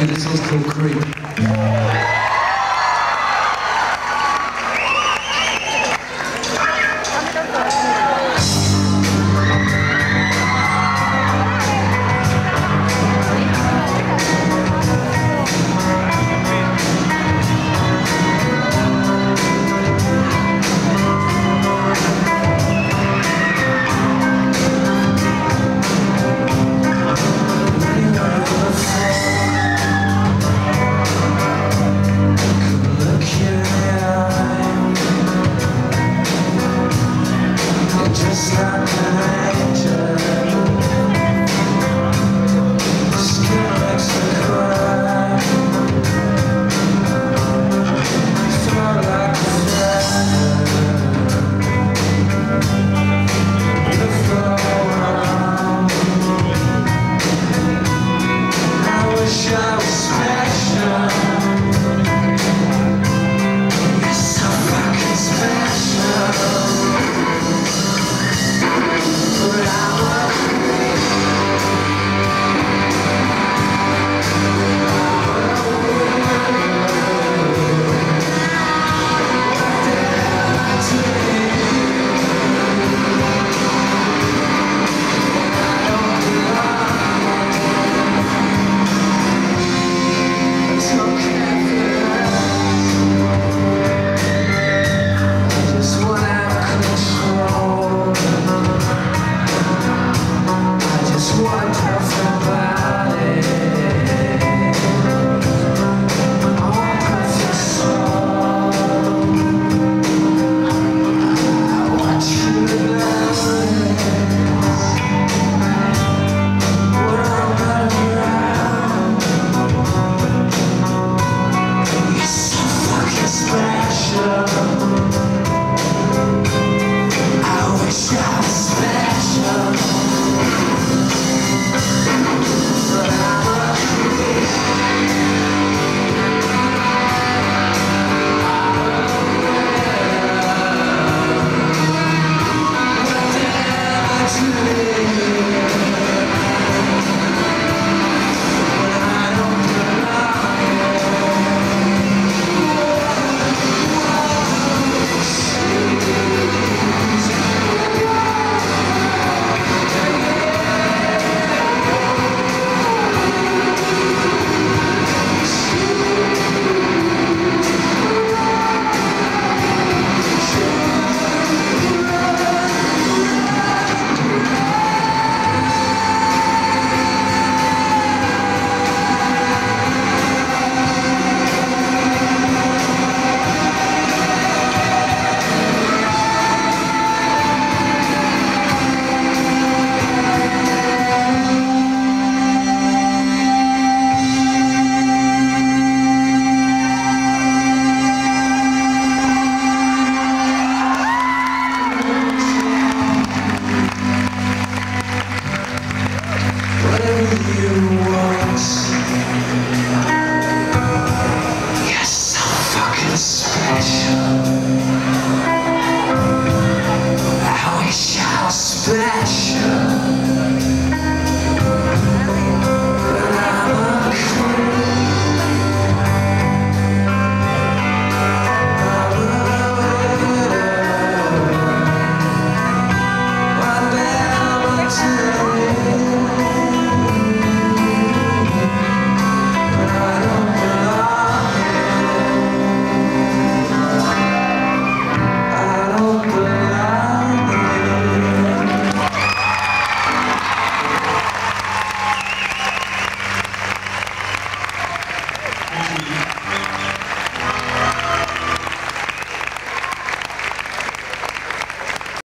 and it's also great.